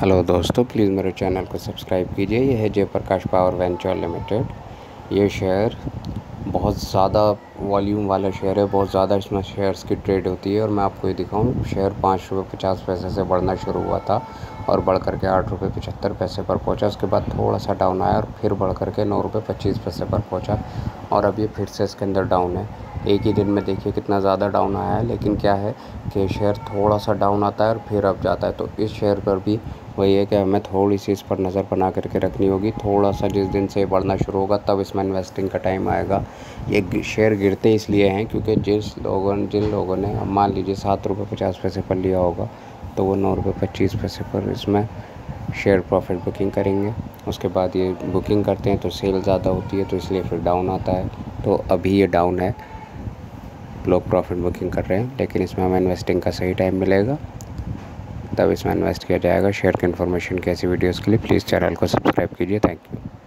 Hello दोस्तों, please मेरे channel को सब्सक्राइब कीजिए। यह है जयप्रकाश पावर वेंचर लिमिटेड। ये शेयर बहुत ज़्यादा वॉल्यूम वाला शेयर है, बहुत ज़्यादा इसमें शेयर्स की ट्रेड होती है और मैं आपको ये दिखाऊँ, शेयर पाँच रुपये पचास पैसे से बढ़ना शुरू हुआ था और बढ़ करके आठ रुपये पचहत्तर पैसे पर पहुँचा। उसके बाद थोड़ा सा डाउन आया और फिर बढ़ करके नौ रुपये पच्चीस पैसे पर पहुँचा और अब ये फिर से इसके अंदर डाउन है। एक ही दिन में देखिए कितना ज़्यादा डाउन आया है, लेकिन क्या है कि शेयर थोड़ा सा डाउन आता है और फिर अब जाता है। तो इस शेयर पर भी वही है कि हमें थोड़ी सी इस पर नज़र बना करके रखनी होगी। थोड़ा सा जिस दिन से बढ़ना शुरू होगा, तब इसमें इन्वेस्टिंग का टाइम आएगा। ये शेयर गिरते इसलिए हैं क्योंकि जिस लोगों, जिन लोगों ने, मान लीजिए सात रुपये पचास पैसे पर लिया होगा तो वो नौ रुपये पच्चीस पैसे पर इसमें शेयर प्रॉफिट बुकिंग करेंगे। उसके बाद ये बुकिंग करते हैं तो सेल ज़्यादा होती है तो इसलिए फिर डाउन आता है। तो अभी ये डाउन है। लोग प्रॉफिट बुकिंग कर रहे हैं, लेकिन इसमें हमें इन्वेस्टिंग का सही टाइम मिलेगा। तब इसमें इन्वेस्ट किया जाएगा। शेयर की इन्फॉर्मेशन की ऐसी वीडियोज़ के लिए प्लीज़ चैनल को सब्सक्राइब कीजिए। Thank you.